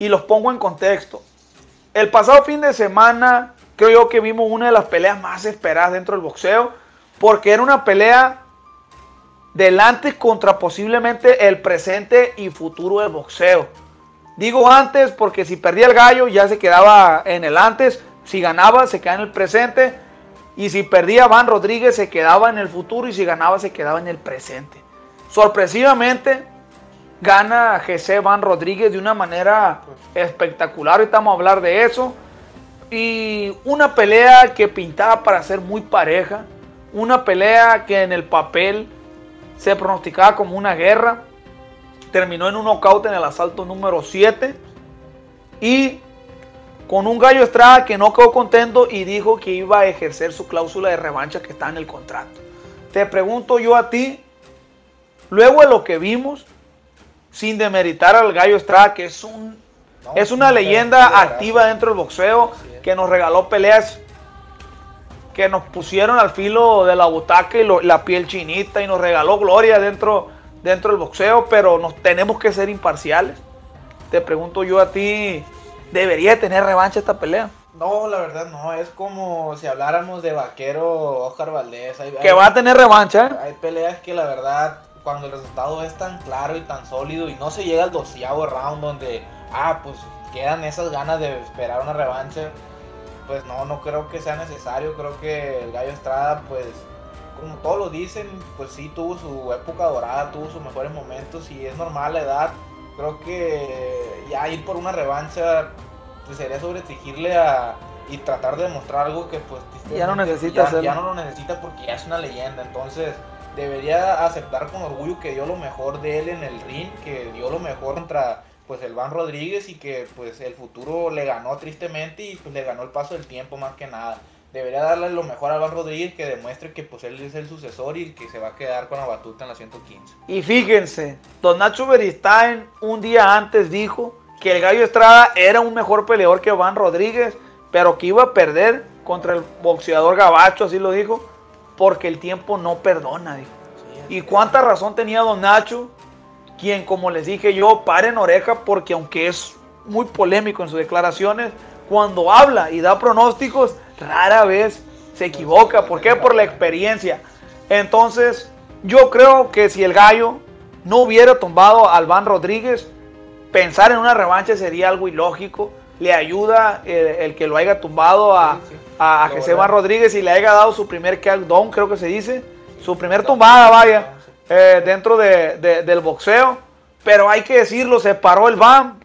y los pongo en contexto. El pasado fin de semana creo yo que vimos una de las peleas más esperadas dentro del boxeo, porque era una pelea del antes contra posiblemente el presente y futuro del boxeo. Digo antes porque si perdía el gallo ya se quedaba en el antes, si ganaba se quedaba en el presente y si perdía Van Rodríguez se quedaba en el futuro y si ganaba se quedaba en el presente. Sorpresivamente gana GC Van Rodríguez de una manera espectacular, ahorita vamos a hablar de eso. Y una pelea que pintaba para ser muy pareja, una pelea que en el papel se pronosticaba como una guerra. Terminó en un knockout en el asalto número 7. Y con un gallo Estrada que no quedó contento y dijo que iba a ejercer su cláusula de revancha que está en el contrato. Te pregunto yo a ti, luego de lo que vimos, sin demeritar al gallo Estrada, que es un es una leyenda activa dentro del boxeo, que nos regaló peleas que nos pusieron al filo de la butaca y la piel chinita y nos regaló gloria dentro, dentro del boxeo, pero nos tenemos que ser imparciales. Te pregunto yo a ti, ¿debería tener revancha esta pelea? No, la verdad no, es como si habláramos de vaquero Oscar Valdés. que va a tener revancha. ¿eh? Hay peleas que la verdad, cuando el resultado es tan claro y tan sólido y no se llega al doceavo round donde, ah, pues quedan esas ganas de esperar una revancha, pues no, no creo que sea necesario. Creo que el Gallo Estrada, pues, como todos lo dicen, pues sí tuvo su época dorada, tuvo sus mejores momentos y es normal la edad. Creo que ya ir por una revancha pues sería sobreexigirle a y tratar de demostrar algo que pues ya no necesita ya, ya no lo necesita porque ya es una leyenda. Entonces debería aceptar con orgullo que dio lo mejor de él en el ring, que dio lo mejor contra pues el Van Rodríguez y que pues el futuro le ganó tristemente y pues le ganó el paso del tiempo más que nada. Debería darle lo mejor a Van Rodríguez que demuestre que pues él es el sucesor y que se va a quedar con la batuta en la 115. Y fíjense, Don Nacho Beristain un día antes dijo que el Gallo Estrada era un mejor peleador que Van Rodríguez, pero que iba a perder contra el boxeador Gabacho, así lo dijo, porque el tiempo no perdona, dijo. ¿Y cuánta razón tenía Don Nacho? quien, como les dije yo, paren oreja porque aunque es muy polémico en sus declaraciones, cuando habla y da pronósticos, rara vez se equivoca. ¿Por qué? Por la experiencia. Entonces, yo creo que si el gallo no hubiera tumbado al Van Rodríguez, pensar en una revancha sería algo ilógico. Le ayuda el, que lo haya tumbado a, a, Van Rodríguez y le haya dado su primer countdown, creo que se dice. Su primer tumbada, vaya. Eh, dentro del boxeo. Pero hay que decirlo, se paró el Van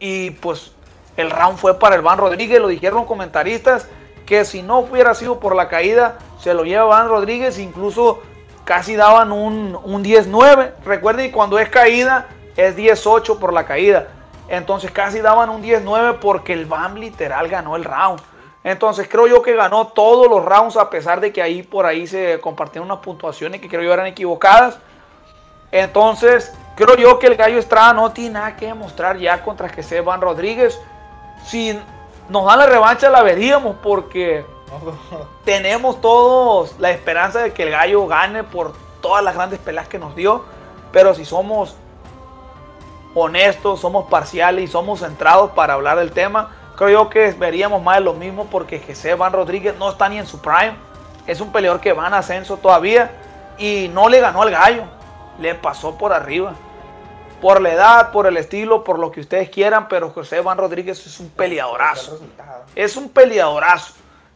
y pues el round fue para el Van Rodríguez. Lo dijeron comentaristas que si no hubiera sido por la caída, se lo lleva Van Rodríguez. Incluso casi daban un, un 10-9. Recuerden cuando es caída es 10-8 por la caída. Entonces casi daban un 10-9 porque el Van literal ganó el round. Entonces creo yo que ganó todos los rounds a pesar de que ahí por ahí se compartieron unas puntuaciones que creo yo eran equivocadas. Entonces creo yo que el Gallo Estrada no tiene nada que demostrar ya contra que Van Rodríguez. Si nos dan la revancha la veríamos porque tenemos todos la esperanza de que el Gallo gane por todas las grandes peleas que nos dio. Pero si somos honestos, somos parciales y somos centrados para hablar del tema, Creo yo que veríamos más de lo mismo porque José Van Rodríguez no está ni en su prime. Es un peleador que va en ascenso todavía y no le ganó al gallo. Le pasó por arriba. Por la edad, por el estilo, por lo que ustedes quieran, pero José Van Rodríguez es un peleadorazo. Es un peleadorazo.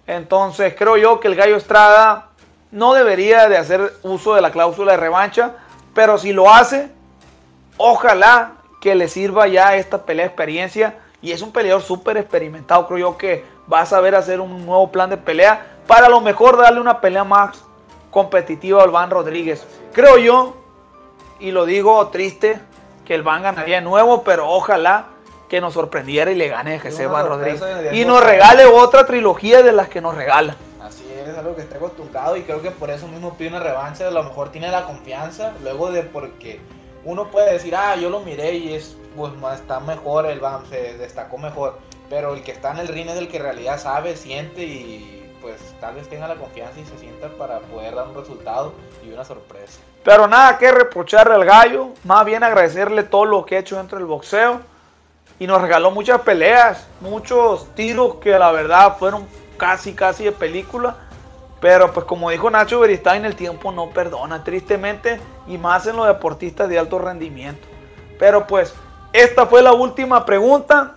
Entonces creo yo que el gallo Estrada no debería de hacer uso de la cláusula de revancha, pero si lo hace, ojalá que le sirva ya esta pelea de experiencia y es un peleador súper experimentado. Creo yo que va a saber hacer un nuevo plan de pelea para a lo mejor darle una pelea más competitiva al Van Rodríguez. Creo yo, y lo digo triste, que el Van ganaría de nuevo, pero ojalá que nos sorprendiera y le gane a José Van Rodríguez. Y nos regale otra trilogía de las que nos regala. Así es, algo que está acostumbrado y creo que por eso mismo pide una revancha. A lo mejor tiene la confianza, luego de porque uno puede decir, ah, yo lo miré y es pues está mejor, el BAM se destacó mejor. Pero el que está en el ring es el que en realidad sabe, siente y pues tal vez tenga la confianza y se sienta para poder dar un resultado y una sorpresa. Pero nada que reprocharle al gallo, más bien agradecerle todo lo que ha hecho dentro del boxeo. y nos regaló muchas peleas, muchos tiros que la verdad fueron casi, casi de película. Pero pues como dijo Nacho Beristain, el tiempo no perdona, tristemente, y más en los deportistas de alto rendimiento. Pero pues, esta fue la última pregunta.